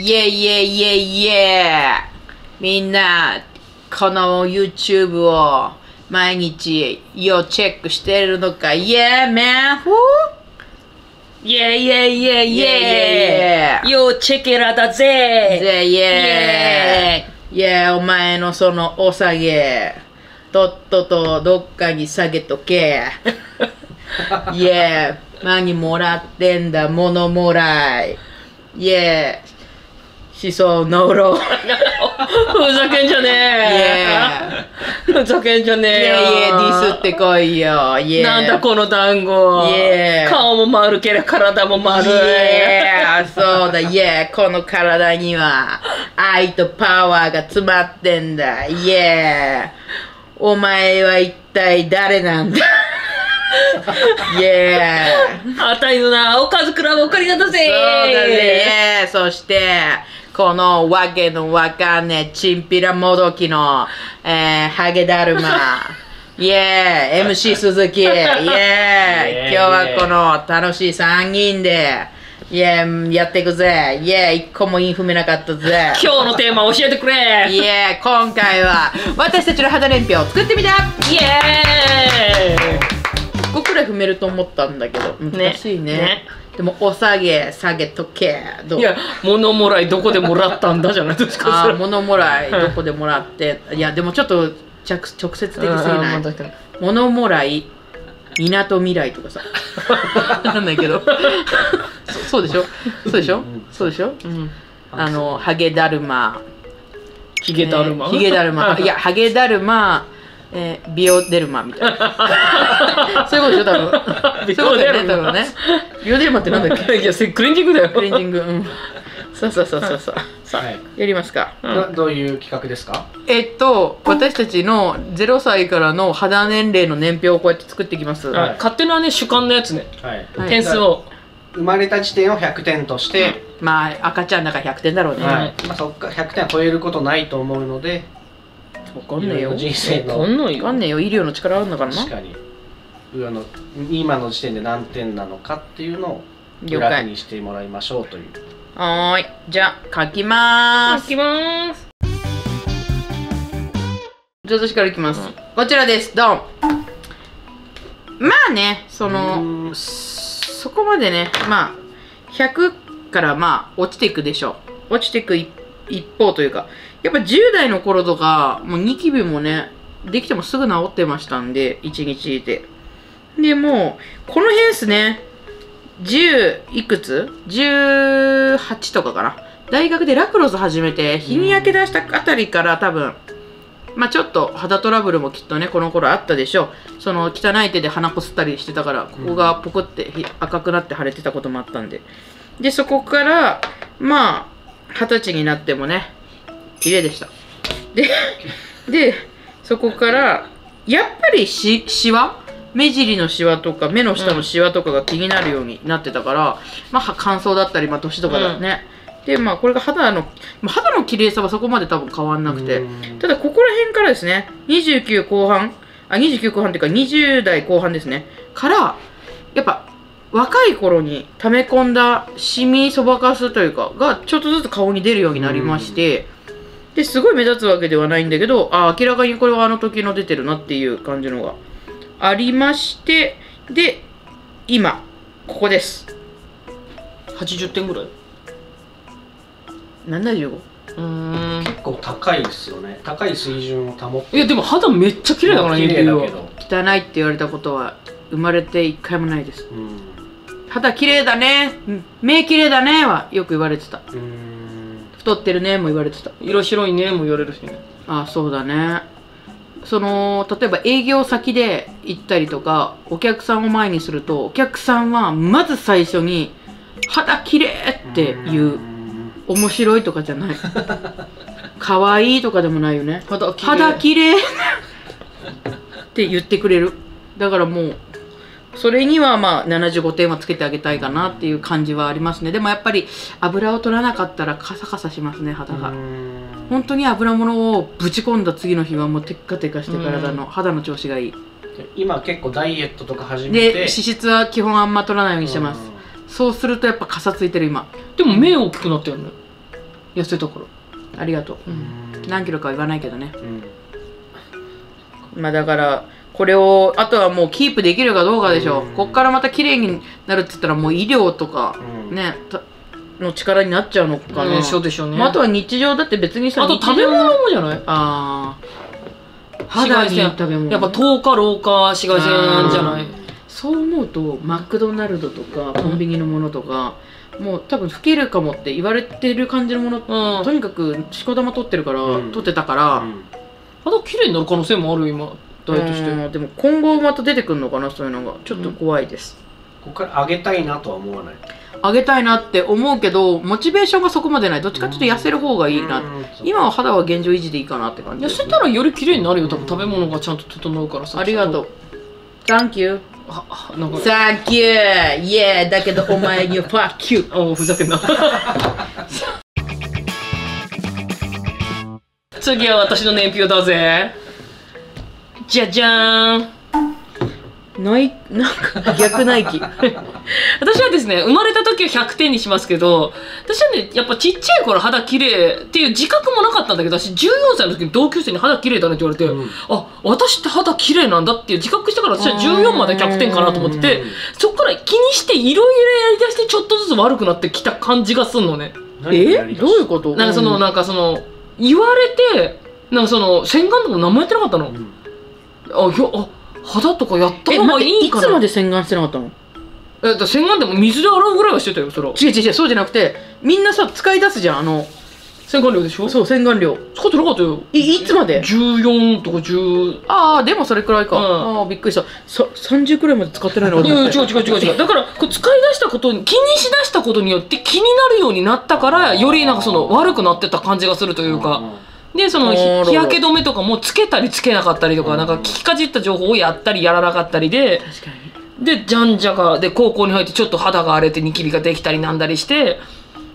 イェイイェイイェイイェイみんな、この YouTube を毎日要チェックしてるのか ?Yeah, man! ふイェイイェイイェイイ Yeah, ェイようチェケラだぜぜイェイイェイお前のそのお下げ、とっととどっかに下げとけ。イェイ何もらってんだ、物もらい。イェイしそうのろ。ふざけんじゃねえ。ふざけんじゃねえよ。ェイディスってこいよ。イェイなんだこの団子。Yeah 顔も丸けりゃ体も丸い。そうだ、イエーこの体には愛とパワーが詰まってんだ。イエーお前は一体誰なんだ？イエーあたいのなおかずクラブオカリナだぜ。そうだね、イエーそして、このわけのわかんねえ、チンピラもどきの、えー、ハゲだるま。イエー MC 鈴木イエー今日はこの楽しい3人で、イエーやっていくぜ。イエー一個もイン踏めなかったぜ。今日のテーマ教えてくれ。イエー今回は私たちの肌年表を作ってみた。イエ1個くらい踏めると思ったんだけどーイ難しいね。ねでもお下げ下げとけど。ういや物もらいどこでもらったんだじゃないですか。あ物もらいどこでもらって。いやでもちょっと着直接的すぎない？物もらいみなとみらいとかさ。なんだけど。そそうでしょ？そうでしょ？そうでしょ？うん。あのハゲだるま。ヒゲだるま。えーヒゲだるま。いやハゲだるまえー、ビオデルマみたいな。そういうことでしょ多分。ビそういうことだよオデルマね多分ね。ビオデルマってなんだっけ？いやクレンジングだよ。クレンジングうん。そうそうそうそうそう。さあ、はいやりますか。うん。どどういう企画ですか？えっと私たちの0歳からの肌年齢の年表をこうやって作っていきます、はい。勝手なね主観のやつね。はい。はい点数を。生まれた時点を100点として、まあ赤ちゃんだから100点だろうね、はい。まあ、そっか100点は超えることないと思うのでわかんねえよ。人生このんなんよ。わかんねえよ。医療の力あるんだからな？確かに。上の今の時点で何点なのかっていうのを了グラフ解にしてもらいましょうという。はーい。じゃあ書きまーす。いきまーす。じゃあ私からいきます、うん。こちらです。ドン。まあねそうのそこまでねまあ100からまあ落ちていくでしょう。落ちていく一一方というかやっぱ10代の頃とかもうニキビもねできてもすぐ治ってましたんで1日ででもうこの辺っすね。10いくつ ?18 とかかな。大学でラクロス始めて日に焼け出したあたりから多分まあちょっと肌トラブルもきっとねこの頃あったでしょう。その汚い手で鼻こすったりしてたからここがポコってひ赤くなって腫れてたこともあったんで。でそこからまあ二十歳になってもね綺麗でした。ででそこからやっぱりしシワ？目尻のシワとか目の下のシワとかが気になるようになってたから、まあは乾燥だったり、まあ、年とかだね、でまあこれが肌の、まあ、肌の綺麗さはそこまで多分変わんなくて、うん。ただここら辺からですね29後半あ29後半っていうか20代後半ですね。からやっぱ若い頃に溜め込んだシミそばかすというかがちょっとずつ顔に出るようになりまして、ですごい目立つわけではないんだけどあ明らかにこれはあの時の出てるなっていう感じのがありましてで今ここです。80点ぐらい？75うーん。結構高いですよね。高い水準を保って。いやでも肌めっちゃ綺麗だからね綺麗だけ指ど汚いって言われたことは生まれて一回もないです。うん。肌綺麗だね。うん。目綺麗だねはよく言われてた。うん太ってるねも言われてた。色白いねも言われるしね。あそうだね。その例えば営業先で行ったりとかお客さんを前にするとお客さんはまず最初に「肌綺麗って言う。面白いとかじゃない。可愛いとかでもないよね。肌綺麗。肌綺麗って言ってくれる。だからもうそれにはまあ75点はつけてあげたいかなっていう感じはありますね。でもやっぱり油を取らなかったらカサカサしますね肌が。本当に油物をぶち込んだ次の日はもうテッカテカして体の肌の調子がいい。今結構ダイエットとか始めて。で脂質は基本あんま取らないようにしてます。そうするとやっぱカサついてる今。でも目大きくなったよね。痩せたからありがとう。うん。何キロかは言わないけどね。うん。まあだからこれをあとはもうキープできるかどうかでしょう、うん。こっからまた綺麗になるって言ったらもう医療とかうん。の力になっちゃうのかな、うん。そうでしょうね。まあ、あとは日常だって別にさあと食べ物もじゃない？ああ肌に食べ物。やっぱ10日老化紫外線じゃない？そう思うとマクドナルドとかコンビニのものとか、もう多分老けるかもって言われてる感じのもの、うん。とにかくしこ玉取ってるから、うん。取ってたから、うん。肌綺麗になる可能性もあるよ今ダイエットしてうんでも今後また出てくるのかなそういうのが。ちょっと怖いです、ここから上げたいなとは思わない。上げたいなって思うけどモチベーションがそこまでない。どっちかっていうと痩せる方がいいな、うん。今は肌は現状維持でいいかなって感じ痩せたらより綺麗になるよ多分食べ物がちゃんと整うからさありがとう。Thank you. ああなんか。Thank you. Yeah だけどお前には Fuck you. おふざけんな。次は私の年表だぜじゃじゃーん。ないなんか逆ナイキ。私はですね生まれた時は100点にしますけど私はねやっぱちっちゃい頃肌綺麗っていう自覚もなかったんだけど私14歳の時に同級生に肌綺麗だねって言われて、うん。あ私って肌綺麗なんだっていう自覚してから私は14まで100点かなと思っててうんそっから気にしていろいろやりだしてちょっとずつ悪くなってきた感じがすんのね。え？どういうこと？なんかその、うん。なんかその言われてなんかその洗顔とか何もやってなかったの、うんあいやあ肌とかやったえ方がいいいかな？つまで洗顔してなかったの？えだ洗顔でも水で洗うぐらいはしてたよそれ。は違う違う違うそうじゃなくてみんなさ使い出すじゃんあの洗顔料でしょ？そう洗顔料。使ってなかったよ。いいつまで？14とか10ああでもそれくらいか、うん。ああびっくりした。さ30くらいまで使ってないの？いやいや違う違う違う違う。だからこう使い出したことに気にしだしたことによって気になるようになったからよりなんかその悪くなってた感じがするというか、でそのあ日焼け止めとかもつけたりつけなかったりとか、うんなん。か聞きかじった情報をやったりやらなかったりで確かに。でじゃんじゃがで高校に入ってちょっと肌が荒れてニキビができたりなんだりして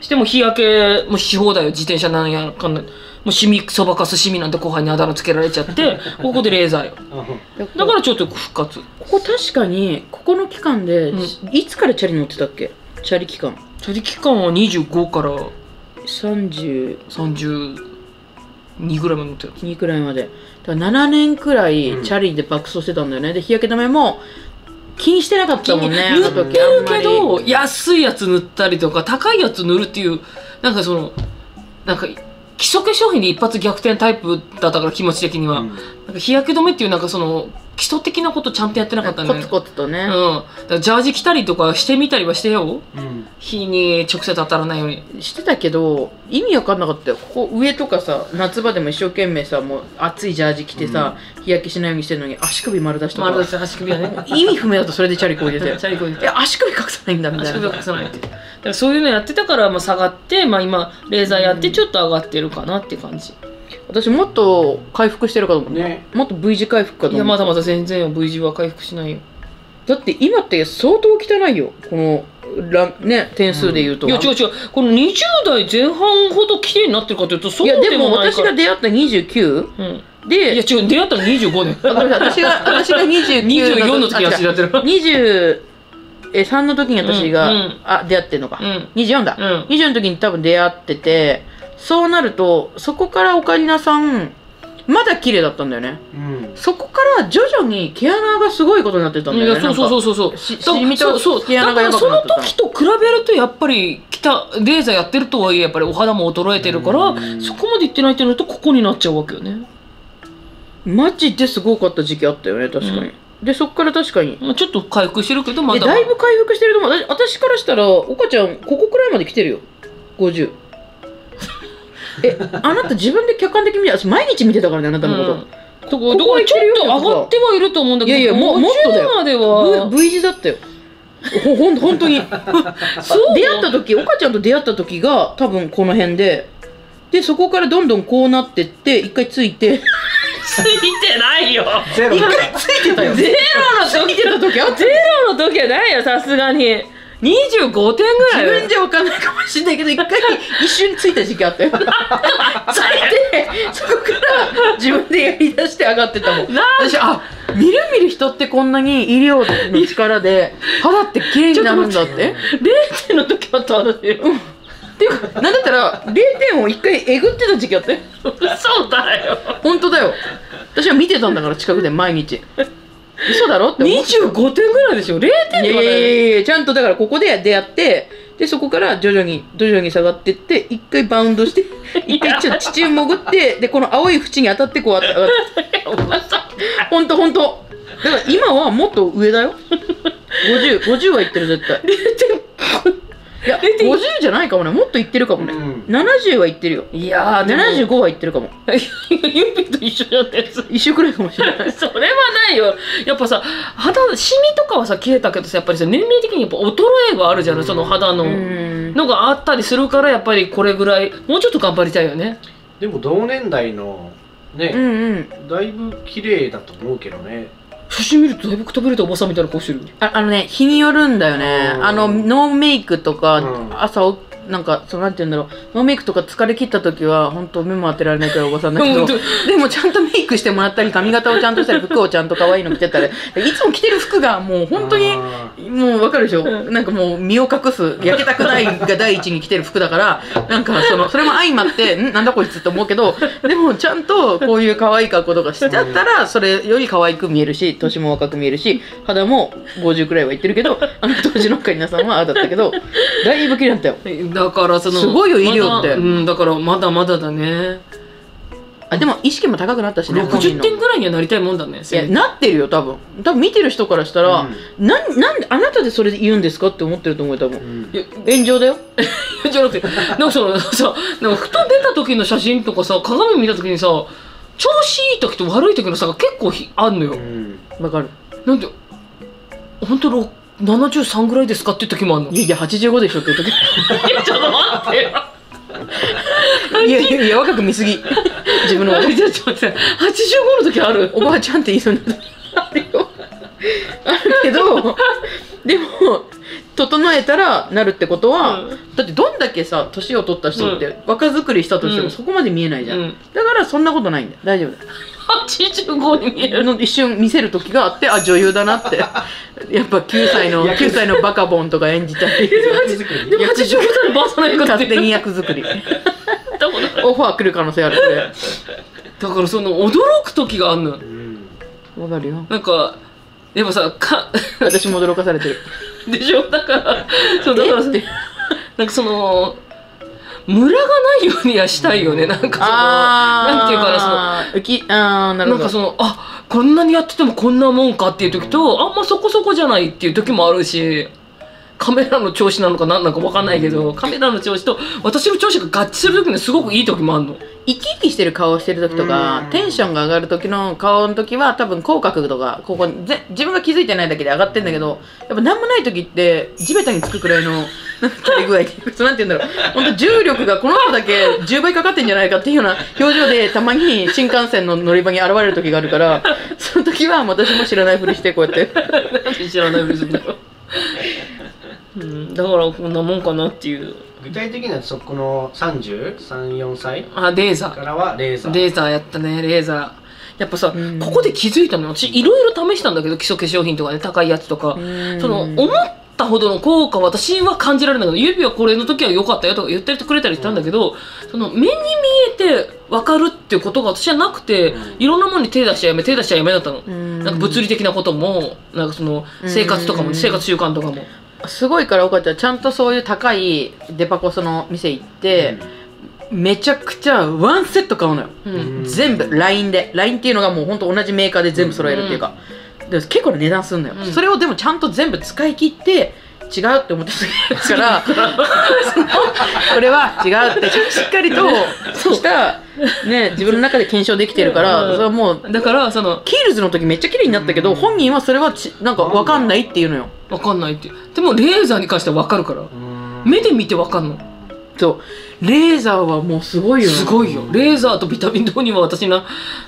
しても日焼けもし放題よ。自転車なんやかんないもうシミそばかすシミなんて後輩にあだ名つけられちゃって ここでレーザーよ。だからちょっと復活。ここ確かにここの期間で、うん。いつからチャリ乗ってたっけ？チャリ期間。チャリ期間は25から32 32ぐらいまで乗ってるくらいまで。だから7年くらいうん。チャリで爆走してたんだよね、で日焼け止めも気にしてなかったもんね塗ってるけり。ど安いやつ塗ったりとか高いやつ塗るっていうなんかそのなんか基礎化粧品で一発逆転タイプだったから気持ち的には、なんか日焼け止めっていうなんかその基礎的なことちゃんとやってなかったんだコツコツとね、うん、だからジャージ着たりとかしてみたりはしてよ。うん。日に直接当たらないように。してたけど意味わかんなかったよ。ここ上とかさ夏場でも一生懸命さもう暑いジャージ着てさ、日焼けしないようにしてるのに足首丸出しとか、丸出し足首はね。意味不明だとそれでチャリこいでて。チャリこいでえ足首隠さないんだみたい足首隠さない。ってだからそういうのやってたからまあ下がって、まあ、今レーザーやってちょっと上がってるかなって感じ、私もっと回復してるかと思った、ね。もっと V 字回復かと思った。いやまだまだ全然よ V 字は回復しないよ。だって今って相当汚いよ。このラね点数で言うと、いや違う違う。この20代前半ほど綺麗になってるかというとそういやでもでもないから。私が出会った 29? うん、でいや違う出会ったの25年私が私が29 24 の時にあ私やってる。23の時に私が、うんうん。あ出会ってんのか、うん。24だ、うん。24の時に多分出会っててそうなるとそこからオカリナさんまだ綺麗だったんだよね。うん。そこから徐々に毛穴がすごいことになってたんだよね。いやそうそうそうう。そう。そうそう。そう毛穴がやばくだからその時と比べるとやっぱり来たレーザーやってるとはいえやっぱりお肌も衰えてるからうん。そこまでいってないってなるとここになっちゃうわけよね。マジですごかった時期あったよね確かに、でそこから確かに。まあちょっと回復してるけどまえだだいぶ回復してると思う。私私からしたら岡ちゃんここくらいまで来てるよ。50えあなた自分で客観的に見て私毎日見てたからねあなたのこと、うん。とこだからちょっと上がってはいると思うんだけどいやいやもうもっとだよ。50までは。v, v 字だったよ。ほほん本当に。そう。出会った時岡ちゃんと出会った時が多分この辺で。でそこからどんどんこうなってって一回ついて。ついてないよ。ゼロだついてたよ。ゼロのついてた時ゼロの時はないよさすがに25点ぐらい。自分じゃ分かんないかもしれないけど一回一瞬ついた時期あったよ。ついて。そこから自分でやりだして上がってたもん。な私あみるみる人ってこんなに医療の力で肌って綺麗になるんだって？0点の時はあった私でっていうかなんだったら0点を一回えぐってた時期あってそうだよ。本当だよ。私は見てたんだから近くで毎日嘘だろって思って25点ぐらいでしょ？0点いとかやいやいやいやちゃんとだからここで出会ってでそこから徐々に徐々に下がってって一回バウンドして 一回ちょっと地中潜ってでこの青い縁に当たってこう上がってほんとほんとだから今はもっと上だよ。50 50はいってる絶対いや0.5 50じゃないかもね。もっといってるかもね、うん。70はいってるよ。いやーでも。75はいってるかも。ユピと一緒じゃんやつ。一緒くらいかもしれない。それはないよ。やっぱさ肌シミとかはさ消えたけどさやっぱりさ年齢的にやっぱ衰えがあるじゃない？その肌の。うん。のがあったりするからやっぱりこれぐらいもうちょっと頑張りたいよね。でも同年代のうんね、うん。だいぶ綺麗だと思うけどね写真見るとだいぶくたびれたおばさんみたいな顔してる。ああのね日によるんだよね。うん。あのノーメイクとか、うん。朝おなんかそうなんて言うんだろう。ノーメイクとか疲れ切った時は本当目も当てられないくらいおばさんだけどでもちゃんとメイクしてもらったり髪型をちゃんとしたり服をちゃんと可愛いの着てたりいつも着てる服がもう本当にあもうわかるでしょ、うん。なんかもう身を隠す焼けたくないが第一に着てる服だからなんかそのそれも相まってん？なんだこいつって思うけどでもちゃんとこういう可愛い格好とかしちゃったらそれより可愛く見えるし年も若く見えるし肌も50くらいはいってるけどあの当時のカリナさんはああだったけどだいぶ綺麗だったよだからそのすごいよ医療って。まだうんだからまだまだだね。あでも意識も高くなったしね本人60の点ぐらいにはなりたいもんだねいやなってるよ多分。多分見てる人からしたら、なんなんであなたでそれで言うんですかって思ってると思うよ多分。炎上だよ。じゃなくてなんかそのさなんかふと出た時の写真とかさ鏡見た時にさ調子いい時と悪い時の差が結構ひあんのよ、うん。わかる。なんで本当ろ73ぐらいですかっていう時もあんの？いやいや85でしょって言う時。いやちょっと待ってよ。いやいやいや若く見すぎ。自分の ちょっと待って。85の時ある？おばあちゃんって言いそうになったあるよ。あるけどでも整えたらなるってことは、うん。だってどんだけさ年を取った人って若作りしたとしてうん。もそこまで見えないじゃん、うん。だからそんなことないんだよ。大丈夫だよ。85に見える。の一瞬見せる時があってあ女優だなって。やっぱ9歳の9歳のバカボンとか演じたりでも85歳のばあさんの映画って勝手に役作り。オファー来る可能性ある。これだからその驚く時があんのよ。うん。わかるよ。なんかでもさか 私も驚かされてるでしょ？だから そうだから なんかそのムラがないようにはしたいよねなんかそのなんていうかなそのきあーなるほど。なんかそのあこんなにやっててもこんなもんかっていう時とあんまそこそこじゃないっていう時もあるしカメラの調子なのか何なのか分かんないけどカメラの調子と私の調子が合致する時にすごくいい時もあるの生き生きしてる顔してる時とかうん。テンションが上がる時の顔の時は多分口角とかここにぜ自分が気づいてないだけで上がってんだけどやっぱ何もない時って地べたにつくくらいの垂れ具合 なんて言うんだろう。本当重力がこの人だけ10倍かかってんじゃないかっていうような表情でたまに新幹線の乗り場に現れる時があるから その時は私も知らないふりしてこうやって。知らないふりするんだろう、うん、だからこんなもんかなっていう具体的にはそこの3334歳あレーザー。からはレーザー。レーザーやったねレーザー。やっぱさ、うん。ここで気づいたの？よ私いろいろ試したんだけど基礎化粧品とかね高いやつとか、その思ったほどの効果は私は感じられないけど指はこれの時は良かったよとか言ってくれたりしたんだけど、その目に見えて分かるっていうことが私はなくて、うん。いろんなものに手出しちゃやめ手出しちゃやめだったの、うん。なんか物理的なこともなんかその生活とかも、うん。生活習慣とかも、すごいから岡ちゃんちゃんとそういう高いデパコスの店行って、めちゃくちゃワンセット買うのよ、うん。うん全部 LINE で。LINE っていうのがもうほんと同じメーカーで全部揃えるっていうか、で結構な値段すんのよ、うん。それをでもちゃんと全部使い切って違うって思ってたから これは違うってしっかりとした、ね、自分の中で検証できてるから、うん。それはもうだからそのキールズの時めっちゃ綺麗になったけど、うん。本人はそれはちなんか分かんないっていうのよ。分かんないってでもレーザーに関しては分かるから。うん。目で見て分かんのそうレーザーはもうすごいよなすごいよ。レーザーとビタミン D には私な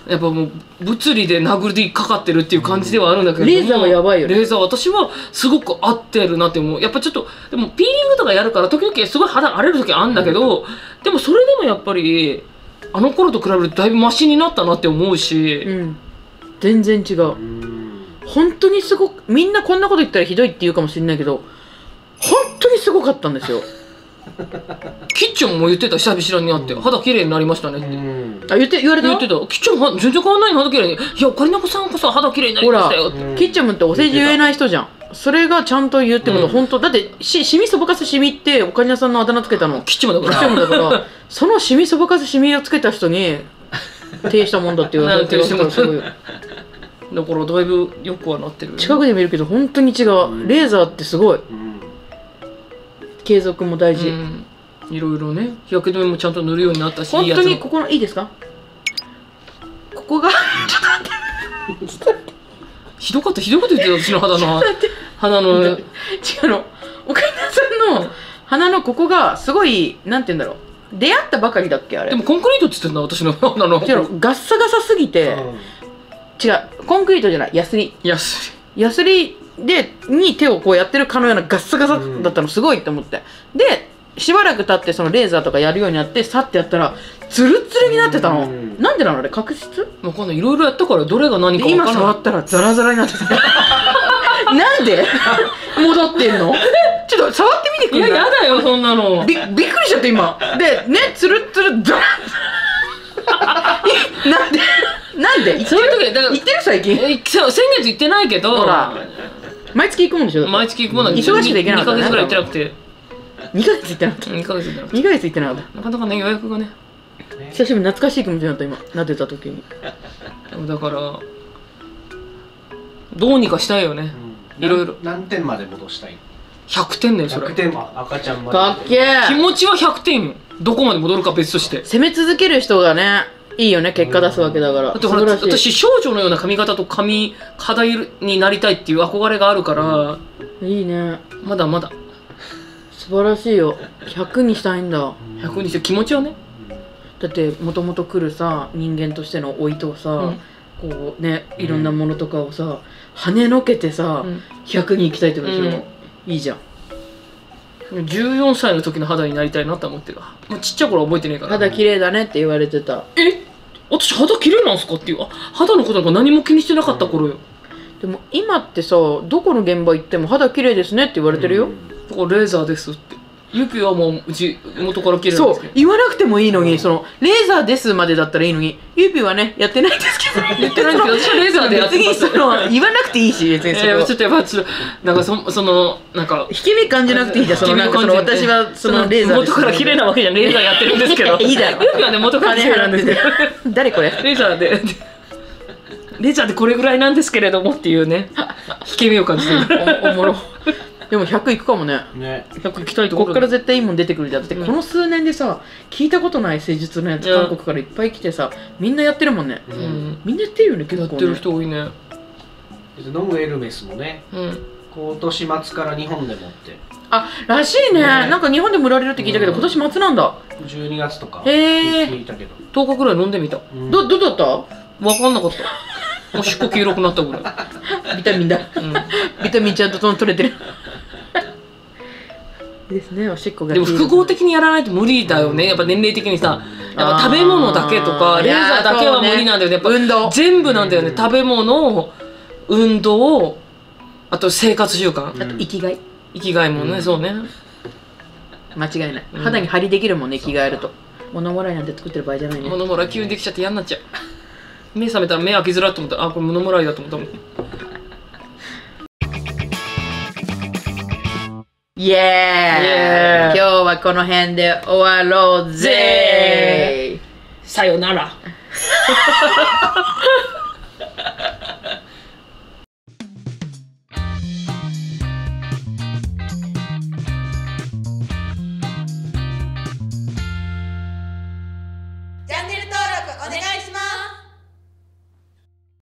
やっぱもう物理で殴りかかってるっていう感じではあるんだけどもレーザーはやばいよね。レーザー私はすごく合ってるなって思う。やっぱちょっとでもピーリングとかやるから時々すごい肌荒れる時あるんだけど、でもそれでもやっぱりあの頃と比べるとだいぶマシになったなって思うし、うん。全然違う。うん本当にすごくみんなこんなこと言ったらひどいって言うかもしれないけど本当にすごかったんですよキッチョンも言ってた久々に会って、肌綺麗になりましたねって、うん。あ言って言われた言ってた。キッチョンは全然変わんないの肌綺麗に。いやオカリナコさんこそ肌綺麗になりほらましたよって。うんキッチャムってお世辞言えない人じゃん。それがちゃんと言うってこと、うん。本当だってしシミそばかすシミってオカリナさんのあだ名つけたの。キッチョンだから。キッチャムだから。そのシミそばかすシミをつけた人に呈したもんだって言われてなんてるすごい。だからだいぶよくはなってる。近くで見るけど本当に違う。レーザーってすごい。うん継続も大事、うん。いろいろね。日焼け止めもちゃんと塗るようになったし本当にここのいいですか？ここがひどかったひどいこと言ってた私の肌の肌の。違うの。岡田さんの鼻のここがすごいなんて言うんだろう。出会ったばかりだっけあれ。でもコンクリートって言ってんだ私の肌の。違うの。ガッサガサすぎて、違う。コンクリートじゃない。ヤスリ。安ヤスリでに手をこうやってるかのようなガッサガサだったのすごいって思って。でしばらく経ってそのレーザーとかやるようになってさってやったらツルツルになってたの、うん。なんでなのあれ？角質？わかんないいろいろやったからどれが何かで今分からない触ったらザラザラになってた。なんで？戻ってんの？ちょっと触ってみてくいやれない？やだよそんなの。びびっくりしちゃった今。でねつるつるザラえ なんで？なんで？言ってそういうる時だから言ってる最近。えそう先月行ってないけどほら毎月行くもんでしょ？毎月行くものは忙しくて行けなかったね。2ヶ月ぐらい行ってなくて。2ヶ月行ってなかった。2ヶ月行ってなくて2ヶ月行ってなかった。なかなかね予約がね。久しぶりに懐かしい気持ちになった今。なってた時に。だからどうにかしたいよね。いろいろ何点まで戻したい？100点だよそれ。100点。は赤ちゃんまで。かっけえ気持ちは100点どこまで戻るか別として。攻め続ける人がねいいよね結果出すわけだから。だってほら私少女のような髪型と髪肌色になりたいっていう憧れがあるから、いいね。まだまだ。素晴らしいよ。100にしたいんだ。100にして気持ちはね。だってもともと来るさ人間としての老いとさ、うん。こうねいろんなものとかをさ跳ねのけてさ、うん。100に行きたいってことでしょ、うん。いいじゃん。14歳の時の肌になりたいなって思ってるわ。もうちっちゃい頃は覚えてねえから。肌綺麗だねって言われてた。え？私肌綺麗なんすかっていう。あ肌のことなんか何も気にしてなかった頃よ、でも今ってさどこの現場行っても肌綺麗ですねって言われてるよ、だからレーザーですってユピはもううち元から綺麗なんそうですけど。言わなくてもいいのに、そのレーザーですまでだったらいいのにユーピーはねやってないですけど言ってないんですけど 私はレーザーでやってます。別にその言わなくていいし別にそこ、えー、ちょっとやっぱちょっとなんかそそのなんか引け目感じなくていいじゃんそのなんかその私はそのレーザーです元から綺麗なわけじゃんレーザーやってるんですけど。いいだろ。ユピはね元から綺麗なんですよ誰これレーザーでレーザーでこれぐらいなんですけれどもっていうね引け目を感じてるおおもろでも100いくかもね。ね。100行きたいところこっから絶対いいもん出てくるじゃんだってうん。この数年でさ聞いたことない施術のやつ韓国からいっぱい来てさみんなやってるもんね。ううん。んみんなやってるよね結構ね。やってる人多いね。ノムエルメスもね。うん。今年末から日本でもって。あらしいね。ね。なんか日本でも売られるって聞いたけどうん。今年末なんだ。12月とか。聞いたけど、10日ぐらい飲んでみた。うん。どどうだった？分かんなかった。おしっこ黄色くなったぐらい、ビタミンだ。うん。ビタミンちゃんと取れてる。いいですねおしっこがでも複合的にやらないと無理だよね。やっぱ年齢的にさやっぱ食べ物だけとかレーザーだけは無理なんだよね。やっぱ運動。全部なんだよね。食べ物運動あと生活習慣。あと生きがい。生きがいもね、うん。そうね。間違いない。うん。肌に張りできるもんね着替えると。物もらいなんて作ってる場合じゃないね。物もらい急にできちゃって嫌になっちゃう。目覚めたら目開きづらいと思った。らあこれ物もらいだと思った。もんイエーイ今日はこの辺で終わろうぜ。さよなら